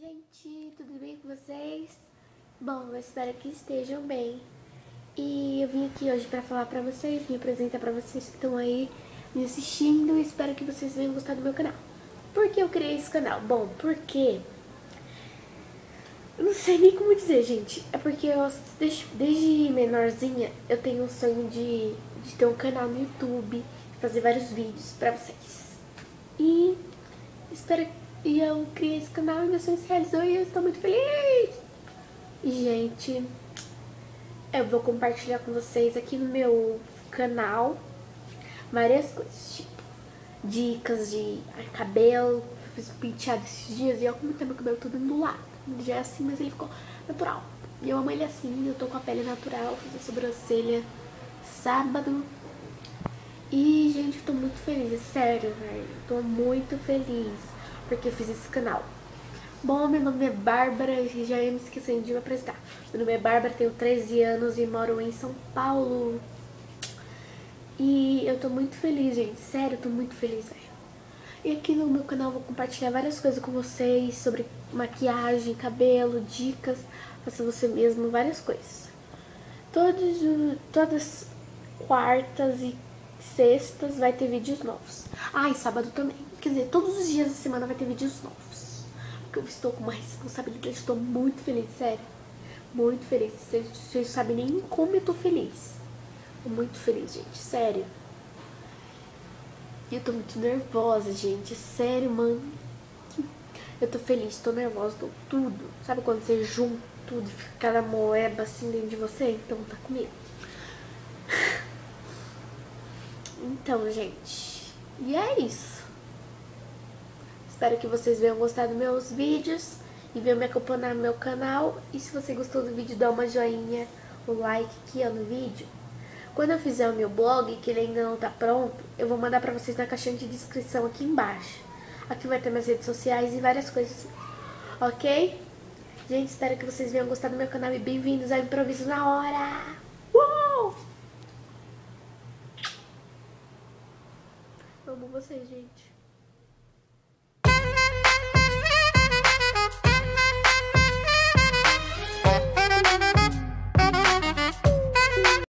Gente, tudo bem com vocês? Bom, eu espero que estejam bem. E eu vim aqui hoje pra falar pra vocês, me apresentar pra vocês que estão aí me assistindo e espero que vocês tenham gostado do meu canal. Por que eu criei esse canal? Bom, porque... Eu não sei nem como dizer, gente. É porque eu, desde, desde menorzinha, eu tenho um sonho de, de ter um canal no YouTube, fazer vários vídeos pra vocês. E espero e eu criei esse canal meu sonho se realizou e eu estou muito feliz. E, gente, eu vou compartilhar com vocês aqui no meu canal várias coisas, tipo, dicas de cabelo, fiz penteado esses dias e eu como tá meu cabelo todo. Ele já é assim, mas ele ficou natural. E eu amo ele assim, eu tô com a pele natural, fiz a sobrancelha sábado. E, gente, eu tô muito feliz, é sério, velho. Tô muito feliz porque eu fiz esse canal. Bom, meu nome é Bárbara e já ia me esquecendo de me apresentar. Meu nome é Bárbara, tenho 13 anos e moro em São Paulo. E eu tô muito feliz, gente. Sério, eu tô muito feliz, velho. E aqui no meu canal eu vou compartilhar várias coisas com vocês sobre maquiagem, cabelo, dicas, faça você mesmo, várias coisas. Todos, todas quartas e sextas vai ter vídeos novos. Ah, sábado também. Quer dizer, todos os dias da semana vai ter vídeos novos. Porque eu estou com uma responsabilidade, estou muito feliz, sério. Muito feliz. Vocês, vocês sabem nem como eu tô feliz. Tô muito feliz, gente, sério. E eu tô muito nervosa, gente, sério, mano. Eu tô feliz, tô nervosa, tô tudo. Sabe quando você junta tudo e fica cada moeba assim dentro de você? Então tá comigo. Então, gente, e é isso. Espero que vocês venham gostar dos meus vídeos e venham me acompanhar no meu canal. E se você gostou do vídeo, dá uma joinha, o um like aqui ó, no vídeo. Quando eu fizer o meu blog, que ele ainda não tá pronto, eu vou mandar pra vocês na caixinha de descrição aqui embaixo. Aqui vai ter minhas redes sociais e várias coisas, ok? Gente, espero que vocês venham gostar do meu canal e bem-vindos ao Improviso na Hora! Amo vocês, gente.